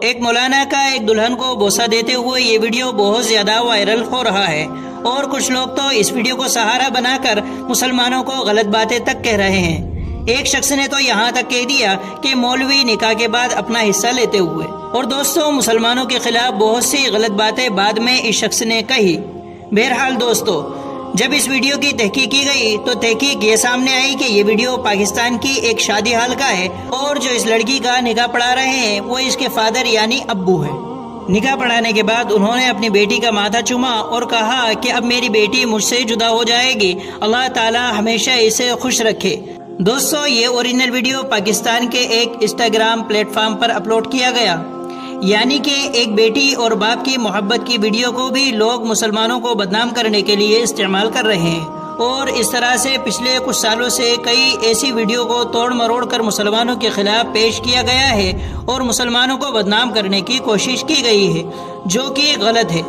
ایک مولانا کا ایک دلہن کو بوسا دیتے ہوئے یہ ویڈیو بہت زیادہ وائرل ہو رہا ہے۔ اور کچھ لوگ تو اس ویڈیو کو سہارا بنا کر مسلمانوں کو غلط باتیں تک کہہ رہے ہیں۔ ایک شخص نے تو یہاں تک کہہ دیا کہ مولوی نکاح کے بعد اپنا حصہ لیتے ہوئے۔ اور دوستوں مسلمانوں کے خلاف بہت سی غلط باتیں بعد میں اس شخص نے کہی۔ بہرحال دوستو جب اس ویڈیو کی تحقیق کی گئی تو تحقیق یہ سامنے آئی کہ یہ ویڈیو پاکستان کی ایک شادی حال کا ہے اور جو اس لڑکی کا نکاح پڑھا رہے ہیں وہ اس کے فادر یعنی ابو ہے نکاح پڑھانے کے بعد انہوں نے اپنی بیٹی کا ماتھا چوما اور کہا کہ اب میری بیٹی مجھ سے جدا ہو جائے گی۔ اللہ تعالی ہمیشہ اسے خوش رکھے۔ دوستو، یہ اوریجنل ویڈیو پاکستان کے ایک انسٹاگرام پلیٹ فارم پر اپلوڈ کیا گیا۔ یعنی کہ ایک بیٹی اور باپ کی محبت کی ویڈیو کو بھی لوگ مسلمانوں کو بدنام کرنے کے لیے استعمال کر رہے ہیں۔ اور اس طرح سے پچھلے کچھ سالوں سے کئی ایسی ویڈیو کو توڑ مروڑ کر مسلمانوں کے خلاف پیش کیا گیا ہے اور مسلمانوں کو بدنام کرنے کی کوشش کی گئی ہے، جو کہ غلط ہے۔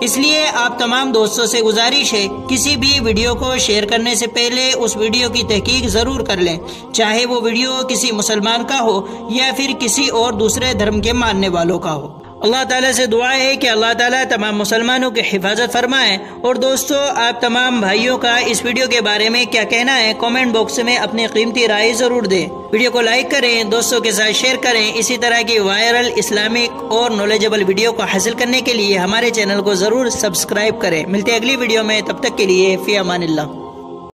اس لیے آپ تمام دوستوں سے گزارش ہے، کسی بھی ویڈیو کو شیئر کرنے سے پہلے اس ویڈیو کی تحقیق ضرور کر لیں۔ چاہے وہ ویڈیو کسی مسلمان کا ہو یا پھر کسی اور دوسرے دھرم کے ماننے والوں کا ہو۔ اللہ تعالیٰ سے دعا ہے کہ اللہ تعالیٰ تمام مسلمانوں کی حفاظت فرمائے اور دوستو، آپ تمام بھائیوں کا اس ویڈیو کے بارے میں کیا کہنا ہے کومنٹ باکس میں اپنی قیمتی رائے ضرور دیں۔ ویڈیو کو لائک کریں، دوستوں کے ساتھ شیئر کریں۔ اسی طرح کی وائرل، اسلامک اور نالجبل ویڈیو کو حاصل کرنے کے لیے ہمارے چینل کو ضرور سبسکرائب کریں۔ ملتے اگلی ویڈیو میں، تب تک کے لیے فی امان اللہ۔